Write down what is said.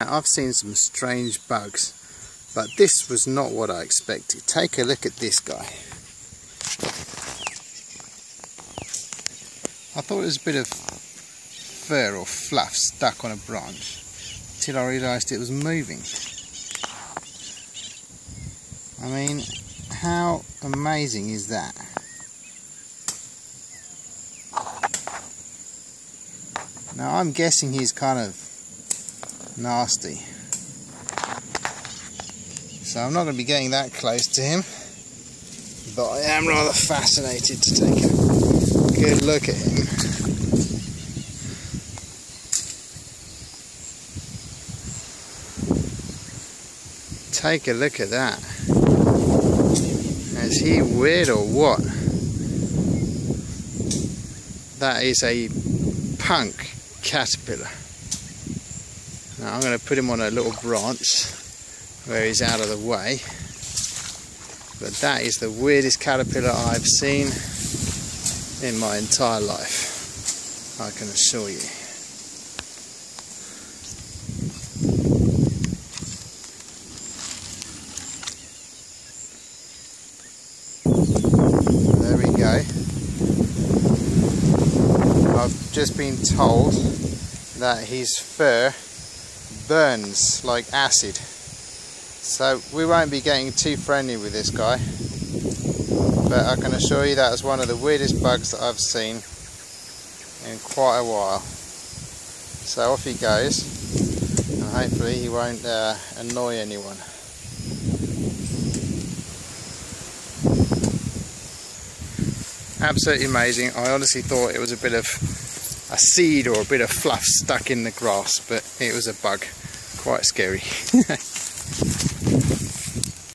I've seen some strange bugs, but this was not what I expected. Take a look at this guy. I thought it was a bit of fur or fluff stuck on a branch, until I realised it was moving. I mean, how amazing is that? Now I'm guessing he's kind of nasty. So I'm not going to be getting that close to him, but I am rather fascinated to take a good look at him. Take a look at that. Is he weird or what? That is a punk caterpillar. Now I'm going to put him on a little branch where he's out of the way. But that is the weirdest caterpillar I've seen in my entire life. I can assure you. There we go. I've just been told that his fur burns like acid. So we won't be getting too friendly with this guy. But I can assure you that is one of the weirdest bugs that I've seen in quite a while. So off he goes. And hopefully he won't uh, annoy anyone. Absolutely amazing. I honestly thought it was a bit of a seed or a bit of fluff stuck in the grass, but it was a bug quite scary.